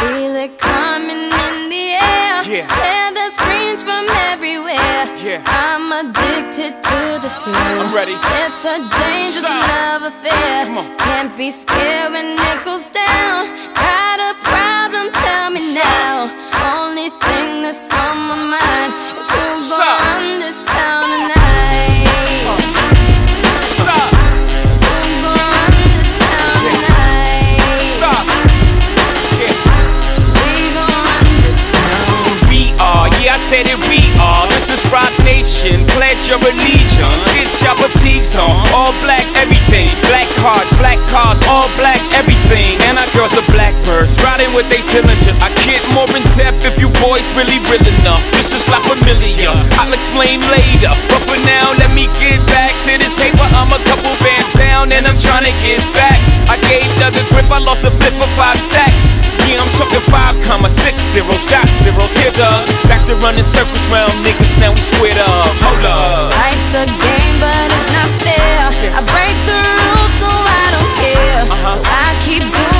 Feel it coming in the air. Yeah. Hear the screams from everywhere. Yeah. I'm addicted to the thrill. I'm ready. It's a dangerous Side. love affair. Can't be scared when it goes down. Got a problem? Tell me Side. now. Only thing that's on my mind said it, we are. This is Roc Nation, pledge your allegiance. Get your fatigues on, all black everything. Black cards, black cars, all black everything. And our girls are blackbirds, riding with they diligence. I get more in depth if you boys really real enough. This is not familiar, I'll explain later. But for now, let me get back to this paper. I'm a couple bands down and I'm trying to get back. I gave Doug a grip, I lost a flip for five stacks. Yeah, I'm talking five comma six zero shot zeros here, Doug. Back to running circles round niggas, now we squared up. Hold up. Life's a game, but it's not fair. I break the rules, so I don't care. Uh-huh. So I keep doing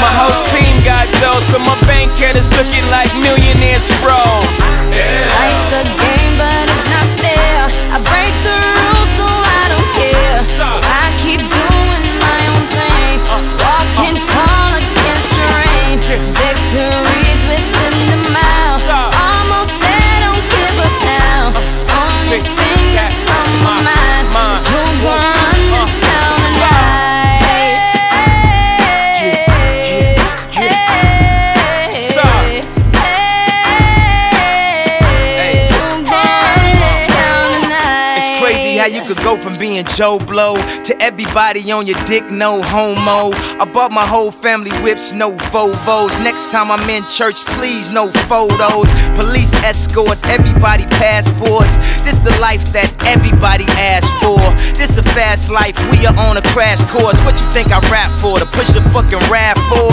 My whole team got dough, so my bank account is looking like millionaires, bro. Life's a go from being Joe Blow to everybody on your dick, no homo. I bought my whole family whips, no Volvos. Next time I'm in church, please, no photos. Police escorts, everybody passports. This the life that everybody asks for. This a fast life, we are on a crash course. What you think I rap for? To push a fucking rap for?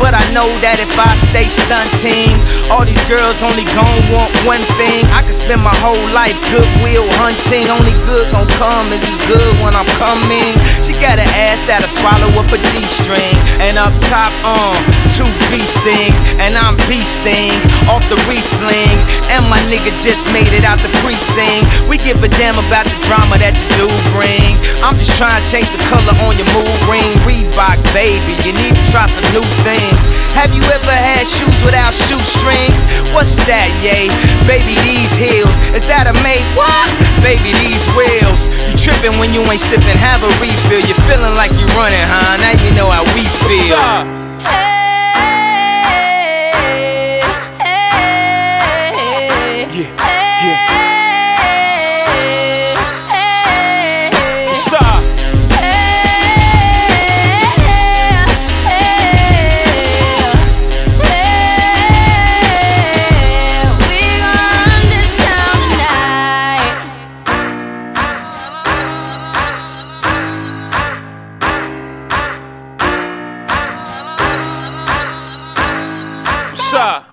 But I know that if I stay stunting, all these girls only gon' want one thing. I could spend my whole life goodwill hunting. Only good gon' come is as good when I'm coming. She got an ass that'll swallow up a G-string. And up top, um, two B stings. And I'm beasting off the Riesling. And my nigga just made it out the precinct. We give a damn about the drama that you do bring. I'm just trying to change the color on your mood ring. Reebok, baby, you need to try some new things. Have you ever had shoes without shoestrings? What's that, yay? Baby, these heels. Is that a mate? What? Baby, these tripping when you ain't sipping, have a refill. You're feeling like you're running, huh? Now you know how we feel. Stop.